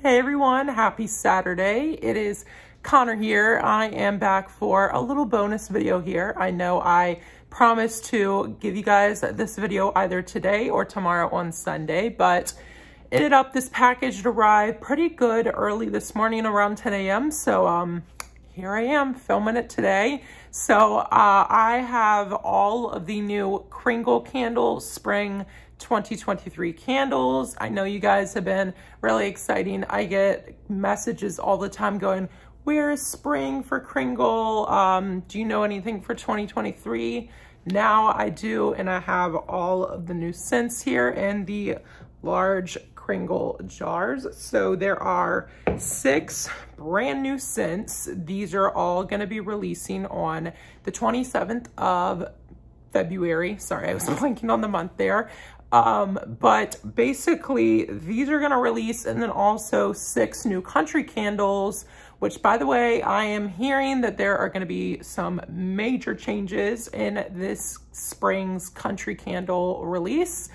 Hey everyone, happy Saturday. It is Connor here. I am back for a little bonus video here. I know I promised to give you guys this video either today or tomorrow on Sunday, but ended up this package arrived pretty good early this morning around 10 a.m. So um, here I am filming it today. So uh, I have all of the new Kringle Candle Spring 2023 candles. I know you guys have been really exciting. I get messages all the time going, where is spring for Kringle? Um, do you know anything for 2023? Now I do, and I have all of the new scents here in the large Kringle jars. So there are six brand new scents. These are all gonna be releasing on the 27th of February. Sorry, I was blanking on the month there. Um, but basically these are going to release and then also six new country candles, which by the way, I am hearing that there are going to be some major changes in this spring's country candle release.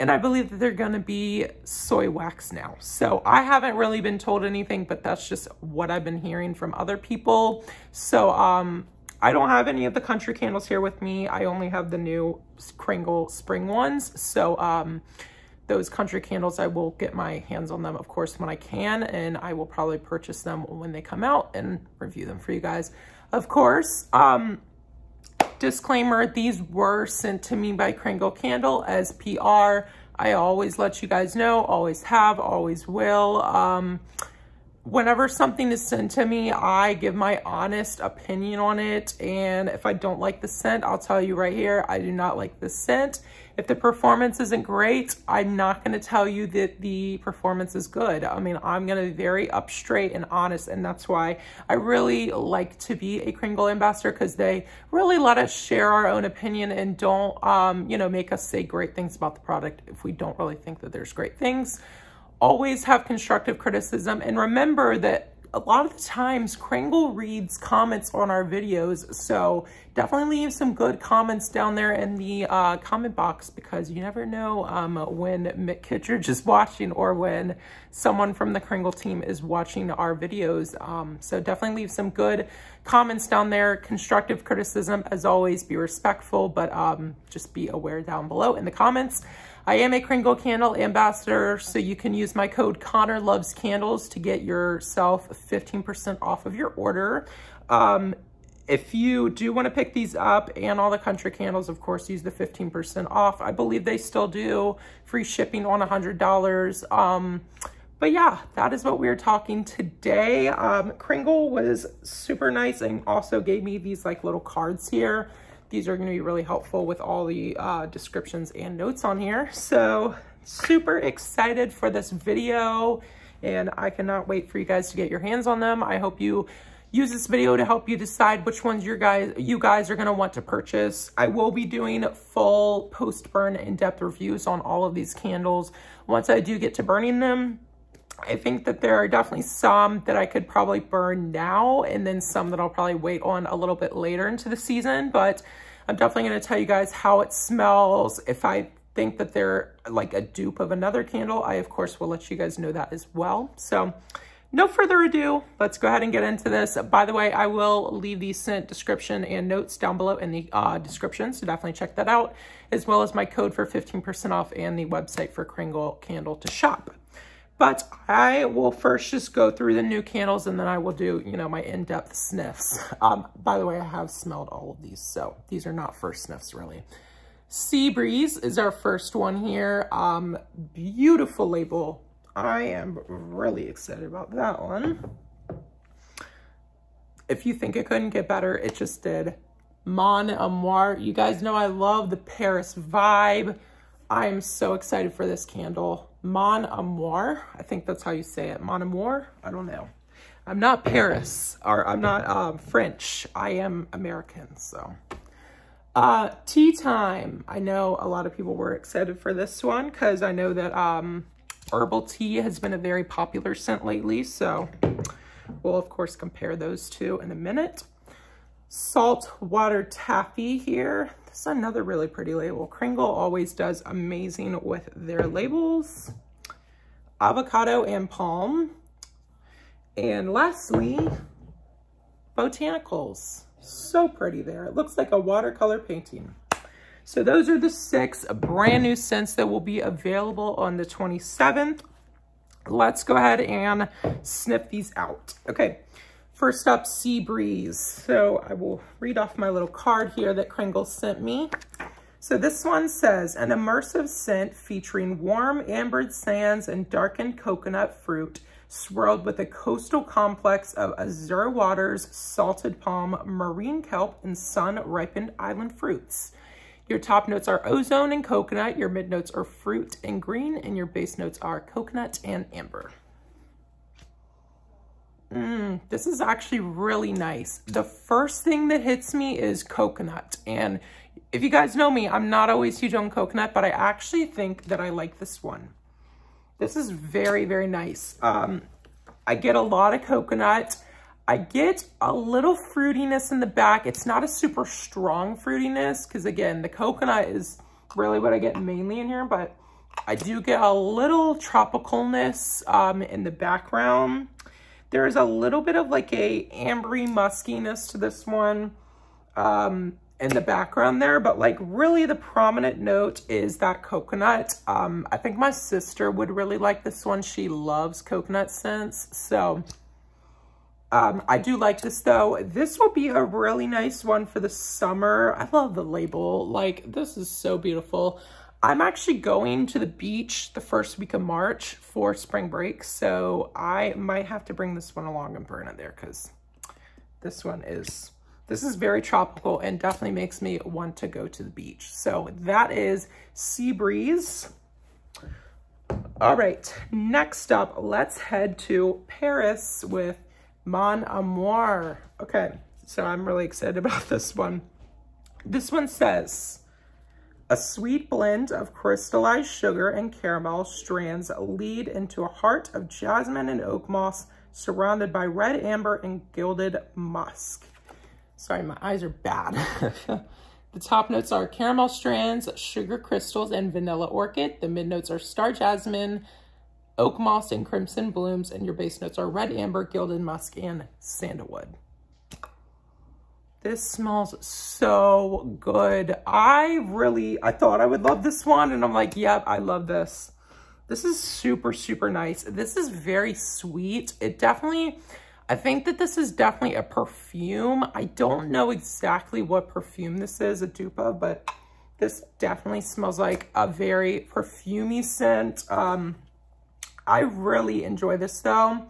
And I believe that they're going to be soy wax now. So I haven't really been told anything, but that's just what I've been hearing from other people. So, um, I don't have any of the country candles here with me. I only have the new Kringle spring ones. So um, those country candles, I will get my hands on them, of course, when I can. And I will probably purchase them when they come out and review them for you guys. Of course, um, disclaimer, these were sent to me by Kringle Candle as PR. I always let you guys know, always have, always will. Um, whenever something is sent to me, I give my honest opinion on it. And if I don't like the scent, I'll tell you right here, I do not like the scent. If the performance isn't great, I'm not going to tell you that the performance is good. I mean, I'm going to be very up straight and honest. And that's why I really like to be a Kringle ambassador because they really let us share our own opinion and don't, um, you know, make us say great things about the product if we don't really think that there's great things always have constructive criticism and remember that a lot of the times Kringle reads comments on our videos, so definitely leave some good comments down there in the uh, comment box because you never know um, when Mick Kittredge is watching or when someone from the Kringle team is watching our videos. Um, so definitely leave some good comments down there. Constructive criticism, as always, be respectful, but um, just be aware down below in the comments. I am a Kringle Candle ambassador, so you can use my code Connor Loves Candles to get yourself 15% off of your order. Um, if you do want to pick these up and all the country candles, of course, use the 15% off. I believe they still do free shipping on $100. Um, but yeah, that is what we are talking today. Um, Kringle was super nice and also gave me these like little cards here these are going to be really helpful with all the uh, descriptions and notes on here. So super excited for this video and I cannot wait for you guys to get your hands on them. I hope you use this video to help you decide which ones your guys, you guys are going to want to purchase. I will be doing full post-burn in-depth reviews on all of these candles once I do get to burning them. I think that there are definitely some that I could probably burn now and then some that I'll probably wait on a little bit later into the season. But I'm definitely going to tell you guys how it smells. If I think that they're like a dupe of another candle, I of course will let you guys know that as well. So no further ado, let's go ahead and get into this. By the way, I will leave the scent description and notes down below in the uh, description, so definitely check that out, as well as my code for 15% off and the website for Kringle Candle to shop. But I will first just go through the new candles and then I will do, you know, my in-depth sniffs. Um, by the way, I have smelled all of these, so these are not first sniffs really. Sea Breeze is our first one here. Um, beautiful label. I am really excited about that one. If you think it couldn't get better, it just did. Mon Amour. You guys know I love the Paris vibe. I'm so excited for this candle. Mon Amour. I think that's how you say it. Mon Amour? I don't know. I'm not Paris, or I'm not um, French. I am American, so. Uh, tea time. I know a lot of people were excited for this one because I know that um, herbal tea has been a very popular scent lately. So we'll, of course, compare those two in a minute. Salt water taffy here. This is another really pretty label. Kringle always does amazing with their labels. avocado and palm. And lastly, botanicals. So pretty there. It looks like a watercolor painting. So those are the six brand new scents that will be available on the 27th. Let's go ahead and sniff these out. Okay, first up, Sea Breeze. So I will read off my little card here that Kringle sent me. So this one says, an immersive scent featuring warm ambered sands and darkened coconut fruit swirled with a coastal complex of azure waters, salted palm, marine kelp, and sun-ripened island fruits. Your top notes are ozone and coconut, your mid notes are fruit and green, and your base notes are coconut and amber. Mmm, this is actually really nice. The first thing that hits me is coconut. And if you guys know me, I'm not always huge on coconut, but I actually think that I like this one. This is very, very nice. Um, I get a lot of coconut. I get a little fruitiness in the back. It's not a super strong fruitiness because again, the coconut is really what I get mainly in here, but I do get a little tropicalness um, in the background. There is a little bit of like a ambery muskiness to this one um, in the background there, but like really the prominent note is that coconut. Um, I think my sister would really like this one. She loves coconut scents. So um, I do like this though. This will be a really nice one for the summer. I love the label. Like this is so beautiful. I'm actually going to the beach the first week of March for spring break. So I might have to bring this one along and burn it there because this one is, this is very tropical and definitely makes me want to go to the beach. So that is Sea Breeze. All right, next up, let's head to Paris with Mon Amour. Okay, so I'm really excited about this one. This one says, a sweet blend of crystallized sugar and caramel strands lead into a heart of jasmine and oak moss surrounded by red amber and gilded musk. Sorry, my eyes are bad. the top notes are caramel strands, sugar crystals, and vanilla orchid. The mid notes are star jasmine, oak moss and crimson blooms, and your base notes are red amber, gilded musk, and sandalwood. This smells so good. I really, I thought I would love this one, and I'm like, yep, I love this. This is super, super nice. This is very sweet. It definitely, I think that this is definitely a perfume. I don't know exactly what perfume this is, a dupe of, but this definitely smells like a very perfumey scent. Um, I really enjoy this though.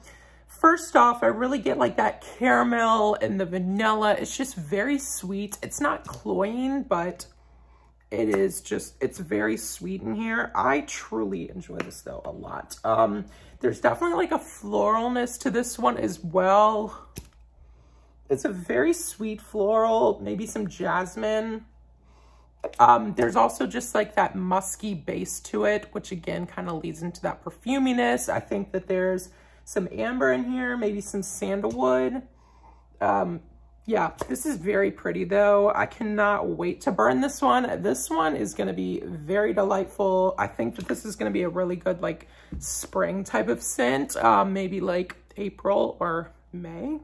First off, I really get like that caramel and the vanilla. It's just very sweet. It's not cloying, but it is just, it's very sweet in here. I truly enjoy this though a lot. Um, there's definitely like a floralness to this one as well. It's a very sweet floral, maybe some jasmine. Um, there's also just like that musky base to it, which again kind of leads into that perfuminess. I think that there's some amber in here, maybe some sandalwood. Um, yeah, this is very pretty though. I cannot wait to burn this one. This one is to be very delightful. I think that this is to be a really good like spring type of scent, um, maybe like April or May.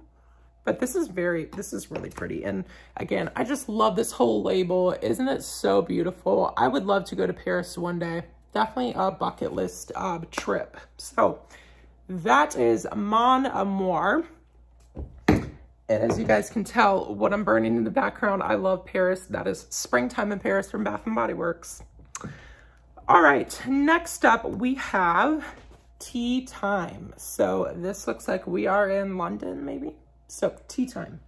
But this is very, this is really pretty. And again, I just love this whole label. Isn't it so beautiful? I would love to go to Paris one day. Definitely a bucket list uh, trip. So that is Mon Amour. And as you guys can tell, what I'm burning in the background, I love Paris. That is Springtime in Paris from Bath & Body Works. All right, next up we have Tea Time. So this looks like we are in London, maybe? So tea time.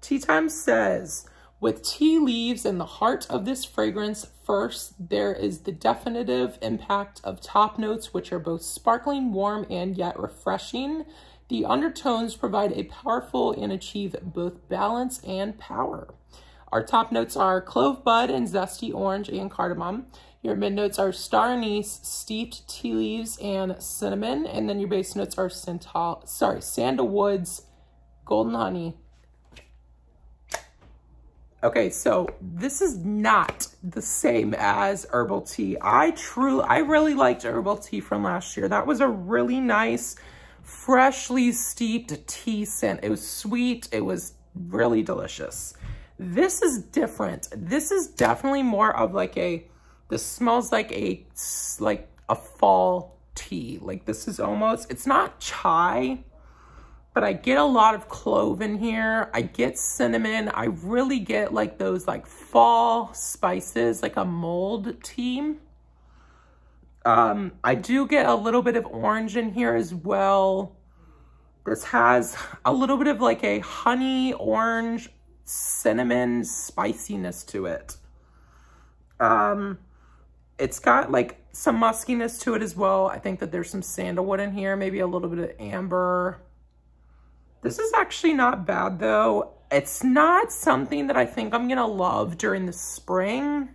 Tea time says, with tea leaves in the heart of this fragrance, first there is the definitive impact of top notes, which are both sparkling, warm, and yet refreshing. The undertones provide a powerful and achieve both balance and power. Our top notes are clove bud and zesty orange and cardamom. Your mid notes are star anise, steeped tea leaves, and cinnamon. And then your base notes are santal, sorry, sandalwoods, golden honey. Okay, so this is not the same as herbal tea. I truly, I really liked herbal tea from last year. That was a really nice, freshly steeped tea scent. It was sweet. It was really delicious. This is different. This is definitely more of like a, this smells like a, like a fall tea. Like this is almost, it's not chai, but I get a lot of clove in here. I get cinnamon. I really get like those like fall spices, like a mold tea. Um, I do get a little bit of orange in here as well. This has a little bit of like a honey, orange, cinnamon spiciness to it. Um, it's got like some muskiness to it as well. I think that there's some sandalwood in here, maybe a little bit of amber. This is actually not bad though. It's not something that I think I'm gonna love during the spring.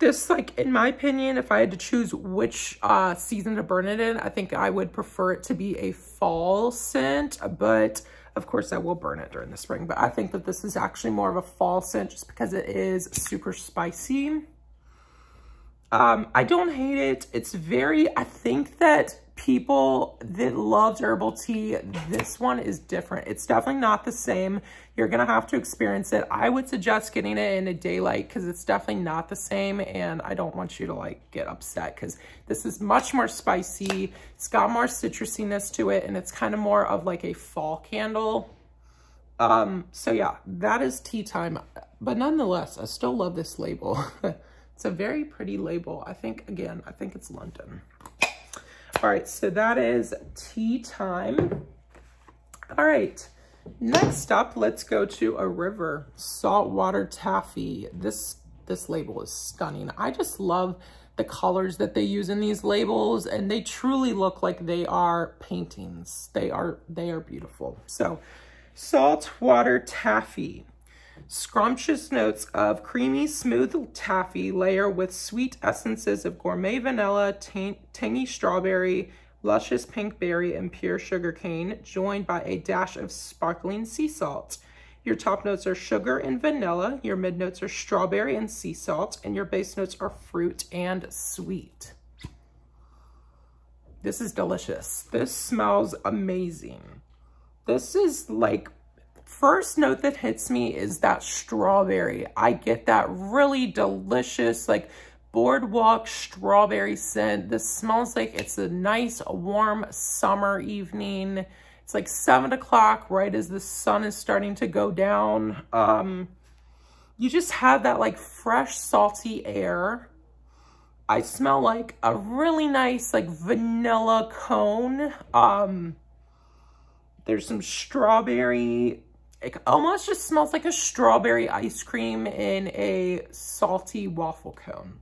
This, like, in my opinion, if I had to choose which uh, season to burn it in, I think I would prefer it to be a fall scent, but of course I will burn it during the spring. But I think that this is actually more of a fall scent just because it is super spicy. Um, I don't hate it. It's very, I think that people that loved herbal tea, this one is different. It's definitely not the same. You're going to have to experience it. I would suggest getting it in a daylight because it's definitely not the same. And I don't want you to like get upset because this is much more spicy. It's got more citrusiness to it and it's kind of more of like a fall candle. Um, so yeah, that is tea time. But nonetheless, I still love this label. it's a very pretty label. I think, again, I think it's London. All right, so that is tea time. All right, next up, let's go to a river, saltwater taffy. This, this label is stunning. I just love the colors that they use in these labels and they truly look like they are paintings. They are, they are beautiful. So saltwater taffy. Scrumptious notes of creamy, smooth taffy layer with sweet essences of gourmet vanilla, tangy strawberry, luscious pink berry, and pure sugar cane, joined by a dash of sparkling sea salt. Your top notes are sugar and vanilla, your mid notes are strawberry and sea salt, and your base notes are fruit and sweet. This is delicious. This smells amazing. This is like first note that hits me is that strawberry. I get that really delicious, like boardwalk strawberry scent. This smells like it's a nice warm summer evening. It's like seven o'clock right as the sun is starting to go down. Um, you just have that like fresh, salty air. I smell like a really nice like vanilla cone. Um, there's some strawberry it almost just smells like a strawberry ice cream in a salty waffle cone.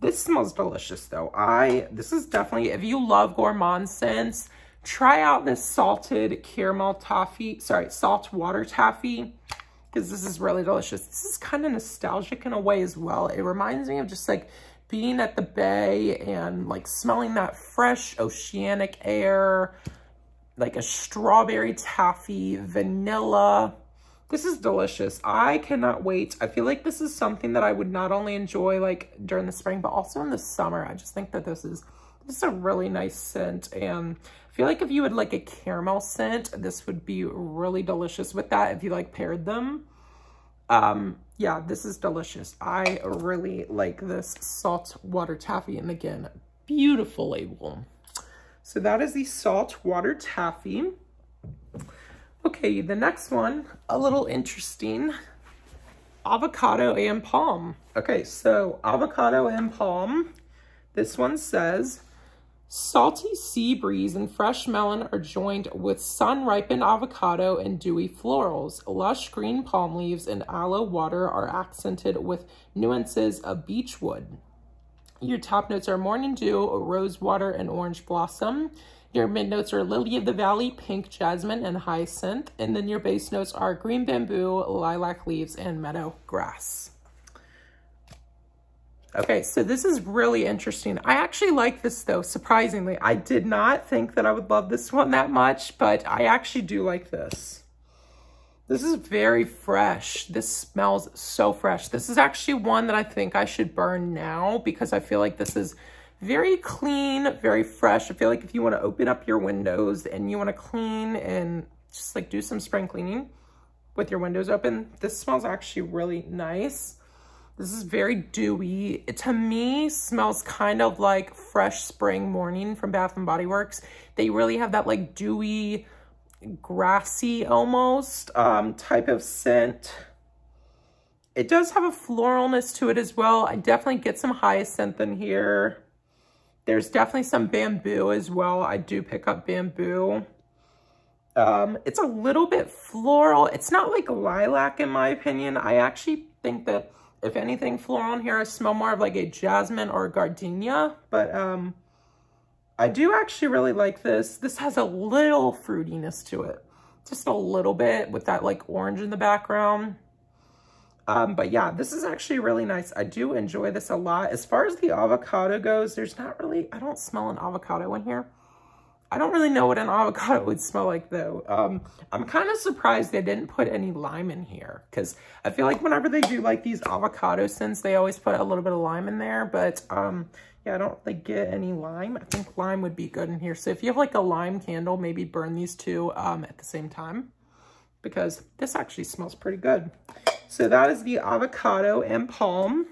This smells delicious though. I, this is definitely, if you love gourmand scents, try out this salted caramel toffee, sorry, salt water taffy, because this is really delicious. This is kind of nostalgic in a way as well. It reminds me of just like being at the bay and like smelling that fresh oceanic air, like a strawberry taffy, vanilla. This is delicious. I cannot wait. I feel like this is something that I would not only enjoy like during the spring, but also in the summer. I just think that this is, this is a really nice scent. And I feel like if you would like a caramel scent, this would be really delicious with that if you like paired them. Um, yeah, this is delicious. I really like this salt water taffy. And again, beautiful label. So that is the salt water taffy. Okay, the next one, a little interesting, avocado and palm. Okay, so avocado and palm. This one says, salty sea breeze and fresh melon are joined with sun-ripened avocado and dewy florals. Lush green palm leaves and aloe water are accented with nuances of beechwood. Your top notes are Morning Dew, Rose Water, and Orange Blossom. Your mid notes are Lily of the Valley, Pink Jasmine, and Hyacinth. And then your base notes are Green Bamboo, Lilac Leaves, and Meadow Grass. Okay, so this is really interesting. I actually like this though, surprisingly. I did not think that I would love this one that much, but I actually do like this. This is very fresh. This smells so fresh. This is actually one that I think I should burn now because I feel like this is very clean, very fresh. I feel like if you want to open up your windows and you want to clean and just like do some spring cleaning with your windows open, this smells actually really nice. This is very dewy. It, to me, smells kind of like fresh spring morning from Bath & Body Works. They really have that like dewy, grassy almost um, type of scent. It does have a floralness to it as well. I definitely get some hyacinth in here. There's definitely some bamboo as well. I do pick up bamboo. Um, it's a little bit floral. It's not like lilac in my opinion. I actually think that if anything floral in here, I smell more of like a jasmine or a gardenia. But um, I do actually really like this. This has a little fruitiness to it. Just a little bit with that like orange in the background. Um, but yeah, this is actually really nice. I do enjoy this a lot. As far as the avocado goes, there's not really, I don't smell an avocado in here. I don't really know what an avocado would smell like though. Um, I'm kind of surprised they didn't put any lime in here because I feel like whenever they do like these avocado scents, they always put a little bit of lime in there. But um, yeah, I don't really get any lime. I think lime would be good in here. So if you have like a lime candle, maybe burn these two um, at the same time because this actually smells pretty good. So that is the avocado and palm.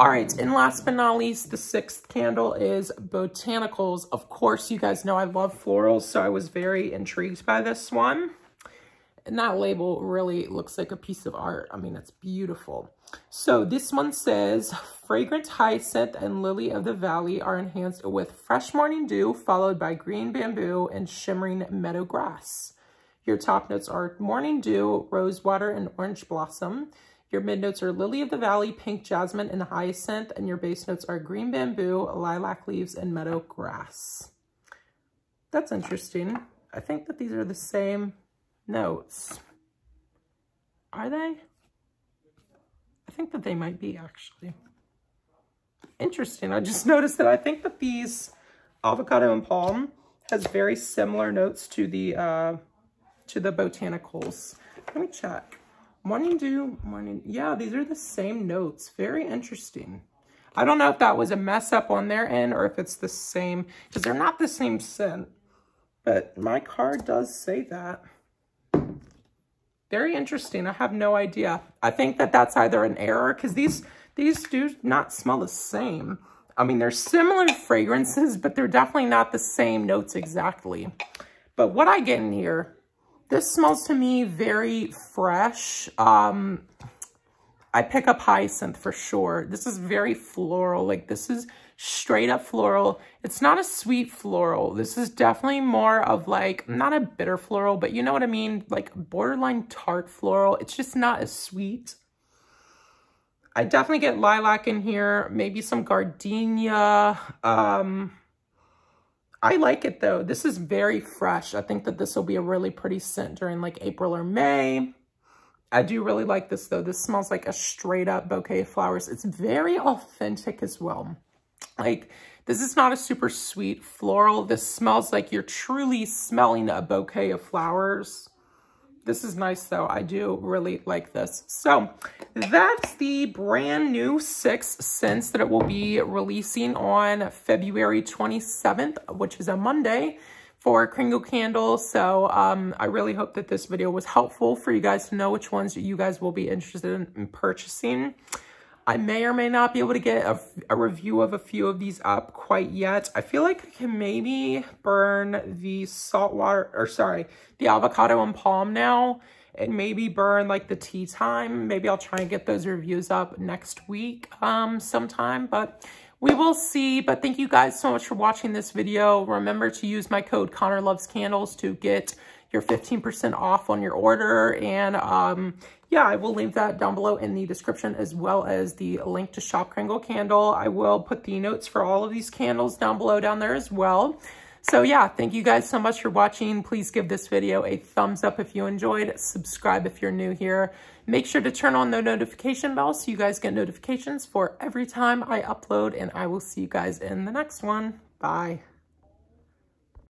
All right, and last but not least, the sixth candle is Botanicals. Of course, you guys know I love florals, so I was very intrigued by this one. And that label really looks like a piece of art. I mean, it's beautiful. So this one says, fragrant hyacinth and lily of the valley are enhanced with fresh morning dew, followed by green bamboo and shimmering meadow grass. Your top notes are morning dew, rose water, and orange blossom. Your mid notes are lily of the valley, pink jasmine, and hyacinth. And your base notes are green bamboo, lilac leaves, and meadow grass. That's interesting. I think that these are the same notes. Are they? I think that they might be actually. Interesting. I just noticed that I think that these avocado and palm has very similar notes to the uh, to the botanicals. Let me check. Morning dew, morning. Yeah, these are the same notes. Very interesting. I don't know if that was a mess up on their end or if it's the same, because they're not the same scent. But my card does say that. Very interesting. I have no idea. I think that that's either an error because these, these do not smell the same. I mean, they're similar fragrances, but they're definitely not the same notes exactly. But what I get in here this smells to me very fresh. Um, I pick up hyacinth for sure. This is very floral. Like this is straight up floral. It's not a sweet floral. This is definitely more of like, not a bitter floral, but you know what I mean? Like borderline tart floral. It's just not as sweet. I definitely get lilac in here, maybe some gardenia. Um, I like it though. This is very fresh. I think that this will be a really pretty scent during like April or May. I do really like this though. This smells like a straight up bouquet of flowers. It's very authentic as well. Like this is not a super sweet floral. This smells like you're truly smelling a bouquet of flowers. This is nice though. I do really like this. So that's the brand new six scents that it will be releasing on February 27th, which is a Monday for Kringle Candle. So um, I really hope that this video was helpful for you guys to know which ones you guys will be interested in, in purchasing. I may or may not be able to get a, a, review of a few of these up quite yet. I feel like I can maybe burn the salt water, or sorry, the avocado and palm now, and maybe burn like the tea time. Maybe I'll try and get those reviews up next week um, sometime, but we will see. But thank you guys so much for watching this video. Remember to use my code Connor Loves Candles to get your 15% off on your order. And um, yeah, I will leave that down below in the description as well as the link to Shop Kringle Candle. I will put the notes for all of these candles down below down there as well. So yeah, thank you guys so much for watching. Please give this video a thumbs up if you enjoyed. Subscribe if you're new here. Make sure to turn on the notification bell so you guys get notifications for every time I upload. And I will see you guys in the next one. Bye.